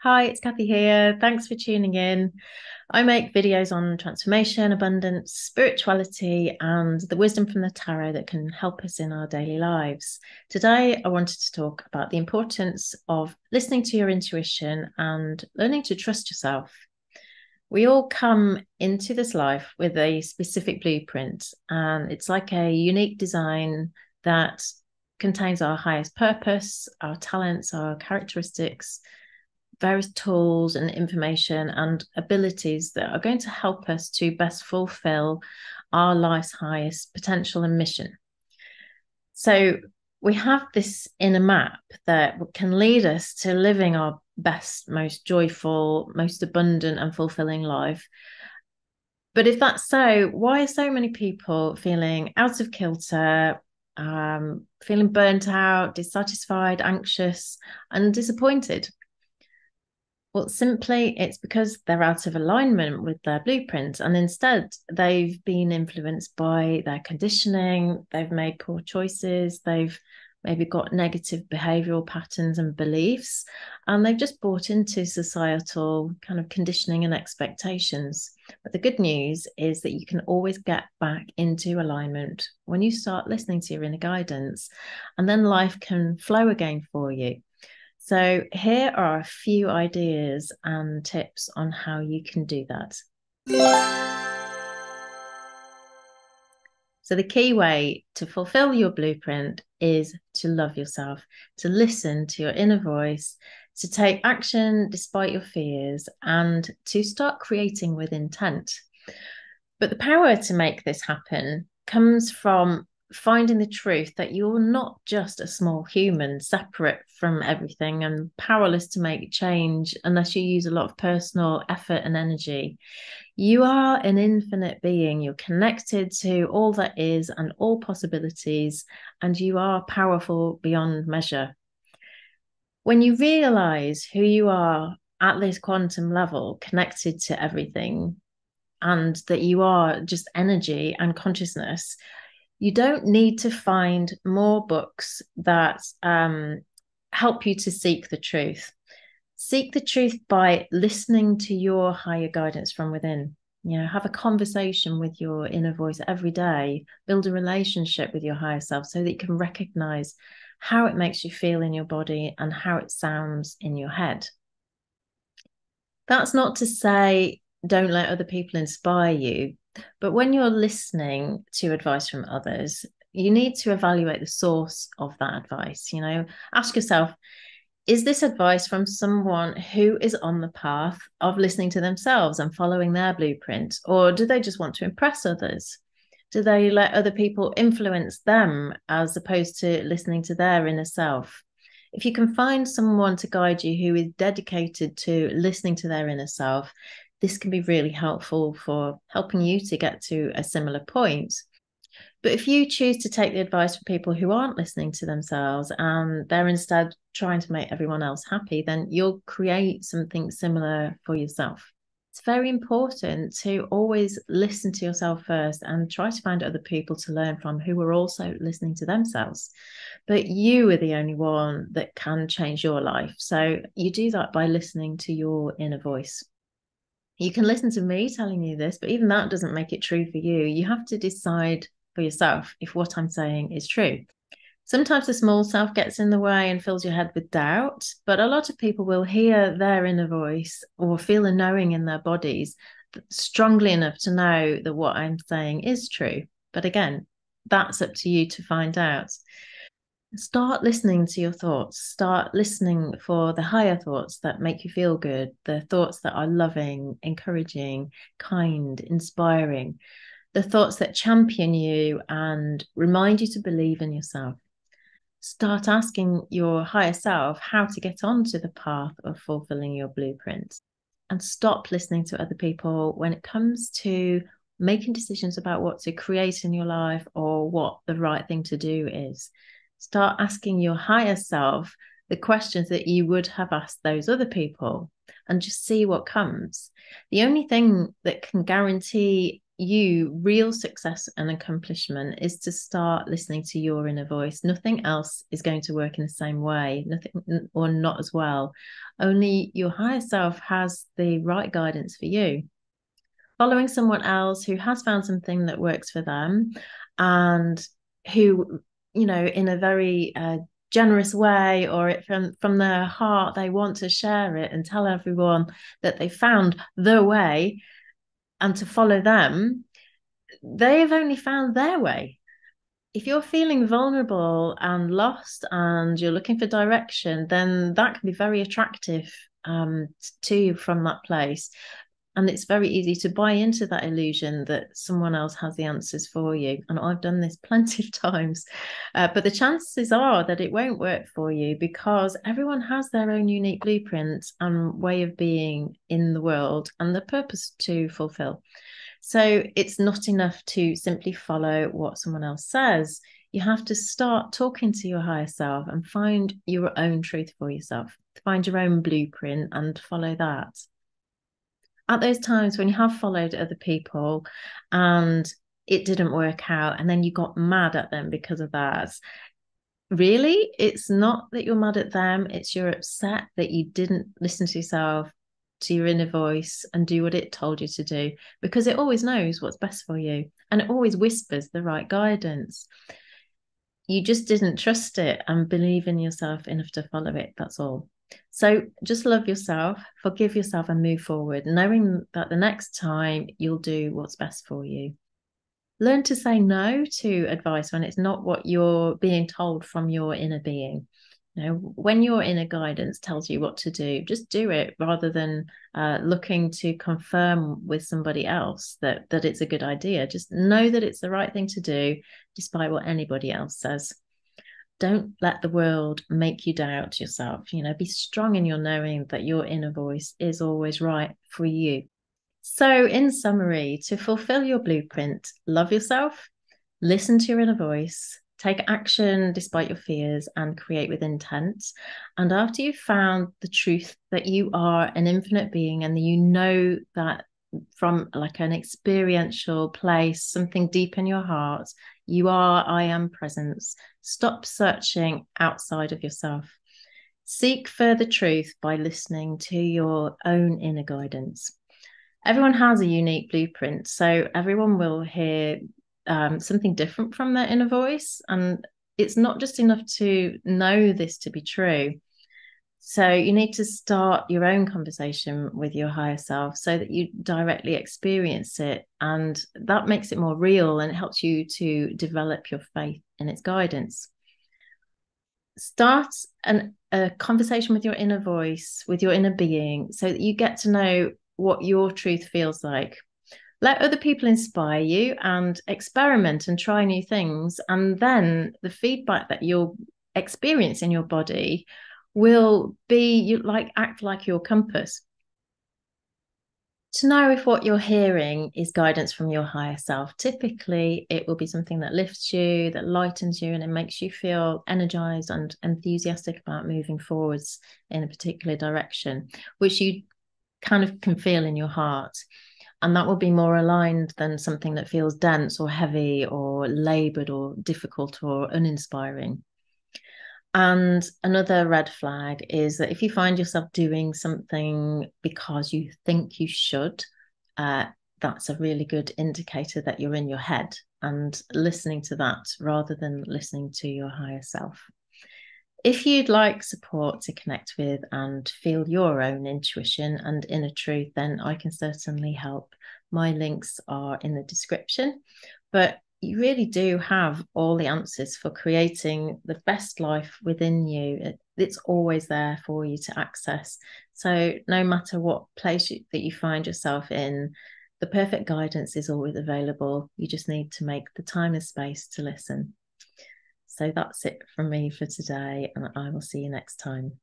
Hi, it's Cathy here. Thanks for tuning in. I make videos on transformation, abundance, spirituality, and the wisdom from the tarot that can help us in our daily lives. Today, I wanted to talk about the importance of listening to your intuition and learning to trust yourself. We all come into this life with a specific blueprint, and it's like a unique design that contains our highest purpose, our talents, our characteristics various tools and information and abilities that are going to help us to best fulfill our life's highest potential and mission. So we have this inner map that can lead us to living our best, most joyful, most abundant, and fulfilling life. But if that's so, why are so many people feeling out of kilter, um, feeling burnt out, dissatisfied, anxious, and disappointed? Well, simply it's because they're out of alignment with their blueprint. And instead, they've been influenced by their conditioning, they've made poor choices, they've maybe got negative behavioral patterns and beliefs, and they've just bought into societal kind of conditioning and expectations. But the good news is that you can always get back into alignment when you start listening to your inner guidance, and then life can flow again for you. So, here are a few ideas and tips on how you can do that. So, the key way to fulfill your blueprint is to love yourself, to listen to your inner voice, to take action despite your fears, and to start creating with intent. But the power to make this happen comes from finding the truth that you're not just a small human separate from everything and powerless to make change unless you use a lot of personal effort and energy. You are an infinite being. You're connected to all that is and all possibilities, and you are powerful beyond measure. When you realize who you are at this quantum level, connected to everything, and that you are just energy and consciousness, you don't need to find more books that um, help you to seek the truth. Seek the truth by listening to your higher guidance from within. You know, have a conversation with your inner voice every day. Build a relationship with your higher self so that you can recognize how it makes you feel in your body and how it sounds in your head. That's not to say don't let other people inspire you but when you're listening to advice from others, you need to evaluate the source of that advice. You know, ask yourself, is this advice from someone who is on the path of listening to themselves and following their blueprint? Or do they just want to impress others? Do they let other people influence them as opposed to listening to their inner self? If you can find someone to guide you who is dedicated to listening to their inner self, this can be really helpful for helping you to get to a similar point. But if you choose to take the advice from people who aren't listening to themselves and they're instead trying to make everyone else happy, then you'll create something similar for yourself. It's very important to always listen to yourself first and try to find other people to learn from who are also listening to themselves. But you are the only one that can change your life. So you do that by listening to your inner voice. You can listen to me telling you this, but even that doesn't make it true for you. You have to decide for yourself if what I'm saying is true. Sometimes the small self gets in the way and fills your head with doubt, but a lot of people will hear their inner voice or feel a knowing in their bodies strongly enough to know that what I'm saying is true. But again, that's up to you to find out start listening to your thoughts. Start listening for the higher thoughts that make you feel good the thoughts that are loving encouraging kind inspiring the thoughts that champion you and remind you to believe in yourself. Start asking your higher self how to get onto the path of fulfilling your blueprint and stop listening to other people when it comes to making decisions about what to create in your life or what the right thing to do is start asking your higher self the questions that you would have asked those other people and just see what comes. The only thing that can guarantee you real success and accomplishment is to start listening to your inner voice. Nothing else is going to work in the same way, nothing or not as well. Only your higher self has the right guidance for you. Following someone else who has found something that works for them and who, you know, in a very uh, generous way or it from from their heart they want to share it and tell everyone that they found the way and to follow them, they have only found their way. If you're feeling vulnerable and lost and you're looking for direction, then that can be very attractive um, to you from that place. And it's very easy to buy into that illusion that someone else has the answers for you. And I've done this plenty of times. Uh, but the chances are that it won't work for you because everyone has their own unique blueprint and way of being in the world and the purpose to fulfill. So it's not enough to simply follow what someone else says. You have to start talking to your higher self and find your own truth for yourself, find your own blueprint and follow that at those times when you have followed other people and it didn't work out and then you got mad at them because of that really it's not that you're mad at them it's you're upset that you didn't listen to yourself to your inner voice and do what it told you to do because it always knows what's best for you and it always whispers the right guidance. You just didn't trust it and believe in yourself enough to follow it that's all so just love yourself, forgive yourself, and move forward, knowing that the next time you'll do what's best for you. Learn to say no to advice when it's not what you're being told from your inner being. You know, when your inner guidance tells you what to do, just do it rather than uh, looking to confirm with somebody else that that it's a good idea. Just know that it's the right thing to do, despite what anybody else says don't let the world make you doubt yourself. You know, be strong in your knowing that your inner voice is always right for you. So, in summary, to fulfill your blueprint, love yourself, listen to your inner voice, take action despite your fears, and create with intent. And after you've found the truth that you are an infinite being and you know that from like an experiential place, something deep in your heart, you are I am presence. Stop searching outside of yourself. Seek further truth by listening to your own inner guidance. Everyone has a unique blueprint, so everyone will hear um, something different from their inner voice. And it's not just enough to know this to be true so you need to start your own conversation with your higher self so that you directly experience it. And that makes it more real and it helps you to develop your faith in its guidance. Start an, a conversation with your inner voice, with your inner being, so that you get to know what your truth feels like. Let other people inspire you and experiment and try new things. And then the feedback that you'll experience in your body will be you like act like your compass. To know if what you're hearing is guidance from your higher self typically it will be something that lifts you that lightens you and it makes you feel energized and enthusiastic about moving forwards in a particular direction which you kind of can feel in your heart. And that will be more aligned than something that feels dense or heavy or labored or difficult or uninspiring and another red flag is that if you find yourself doing something because you think you should, uh, that's a really good indicator that you're in your head and listening to that rather than listening to your higher self. If you'd like support to connect with and feel your own intuition and inner truth, then I can certainly help. My links are in the description. But you really do have all the answers for creating the best life within you. It, it's always there for you to access. So, no matter what place you, that you find yourself in, the perfect guidance is always available. You just need to make the time and space to listen. So, that's it from me for today, and I will see you next time.